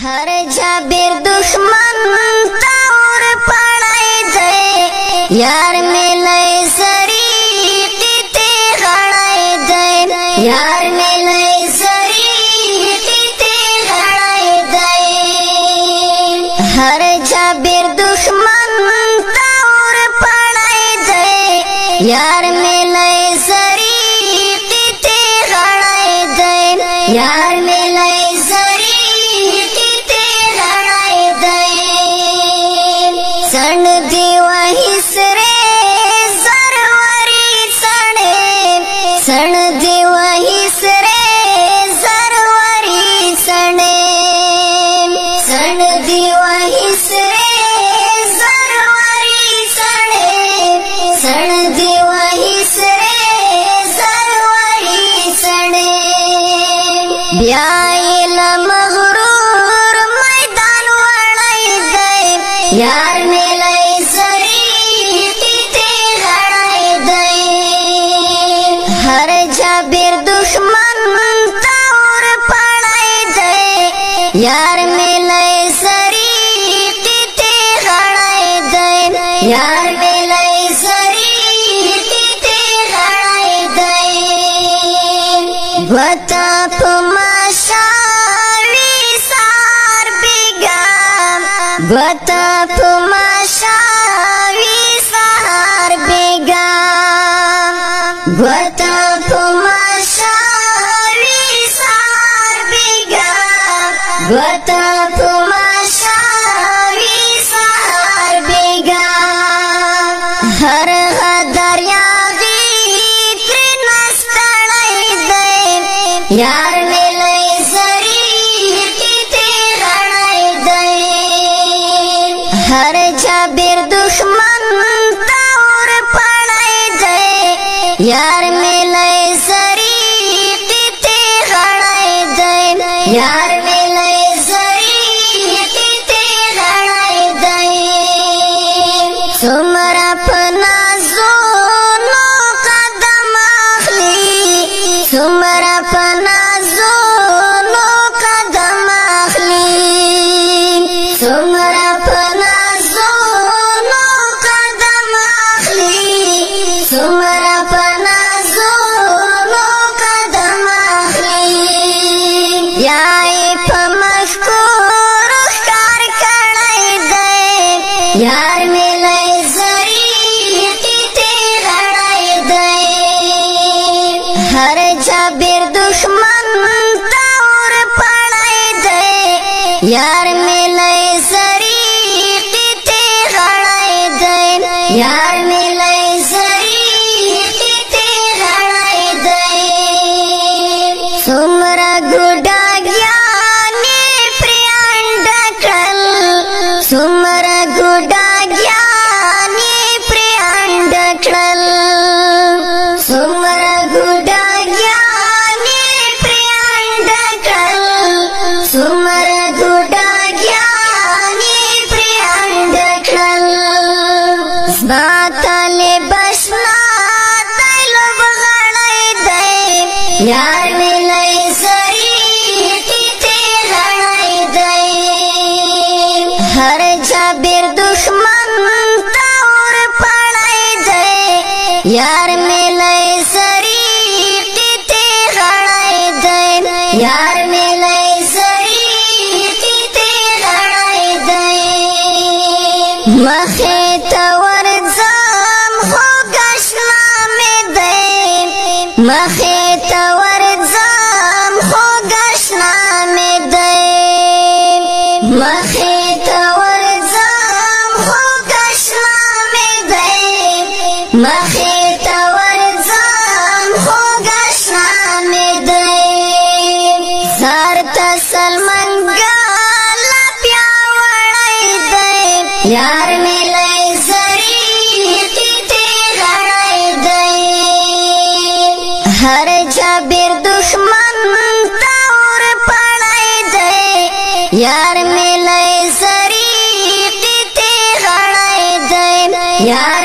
हर जाबिर दुश्मन तौर पड़ाई दे यार मिले सरी ते गड़ाई दे यार मिले सरी ते गड़ाई दे हर जाबिर दुश्मन तौर पड़ाई दे यार सण देव हिसरे सर्वरी सणे सण देव हिसरे सर्वरी सणे सण देव हिसरे सर्वरी सणे व्यायला یار می لای سری کته غړای دی یار می لای سری کته غړای دی وتا پما شاوی سار بیگام وتا پما غتا پما شاوی سهر بیگا هر غدر یا غی تری نستړی دی یار ملای زری کی تی غړای دی هر جابر دشمن یار ملای زری ته لړای دی هر جابر دشمن تور پړای دی یار ملای زما طالب شنا دل بغړې دی یار مې لای سری ټیټه غړې دی هر جابر دشمن تا ور پړې دی یار مې لای سری ټیټه غړې دی یار مې لای سری ټیټه غړې دی مخه ته مخې ته ورځم خو ګشنا مې دی مخې ته ورځم خو ګشنا مې دی مخې ته ورځم خو ګشنا مې دی سر ته سلمنګا لا پیاوړی دی یار مې کبیر دشمن تاور پړای دی یار ملای سری قتی غړای دی یار